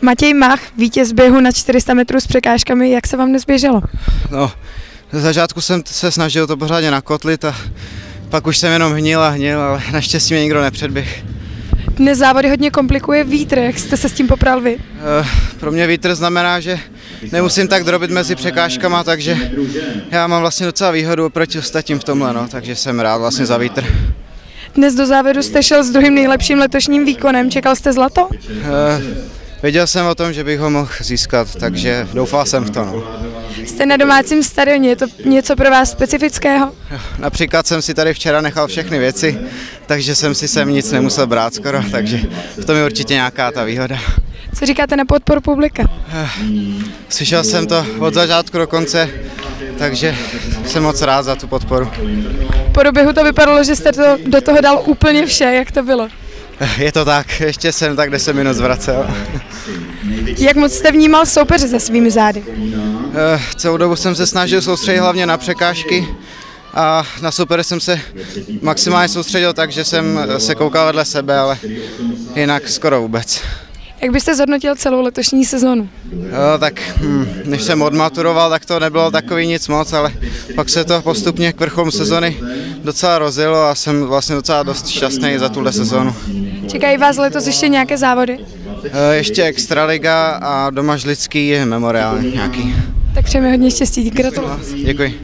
Matěj Mach, vítěz běhu na 400 metrů s překážkami, jak se vám dnes běželo? No, na začátku jsem se snažil to pořádně nakotlit a pak už jsem jenom hnil a hnil, ale naštěstí mě nikdo nepředběh. Dnes závody hodně komplikuje vítr, jak jste se s tím popral vy? Eh, Pro mě vítr znamená, že nemusím tak drobit mezi překážkama, takže já mám vlastně docela výhodu oproti ostatním v tomhle, no, takže jsem rád vlastně za vítr. Dnes do závodu jste šel s druhým nejlepším letošním výkonem, čekal jste zlato? Eh, Věděl jsem o tom, že bych ho mohl získat, takže doufal jsem v to. No. Jste na domácím stadioně, je to něco pro vás specifického? Například jsem si tady včera nechal všechny věci, takže jsem si sem nic nemusel brát skoro, takže v tom je určitě nějaká ta výhoda. Co říkáte na podporu publika? Slyšel jsem to od začátku do konce, takže jsem moc rád za tu podporu. Po doběhu to vypadalo, že jste to, do toho dal úplně vše, jak to bylo. Je to tak, ještě jsem tak 10 minut zvracel. Jak moc jste vnímal soupeře za svými zády? Eh, Celou dobu jsem se snažil soustředit hlavně na překážky a na super jsem se maximálně soustředil tak, že jsem se koukal vedle sebe, ale jinak skoro vůbec. Jak byste zhodnotil celou letošní sezonu? Jo, tak hm, než jsem odmaturoval, tak to nebylo takový nic moc, ale pak se to postupně k vrcholu sezony docela rozjelo a jsem vlastně docela dost šťastný za tuhle sezonu. Čekají vás letos ještě nějaké závody? Eh, Ještě Extraliga a domažlický memoriál nějaký. Tak přejeme hodně štěstí, gratuluju. Děkuji.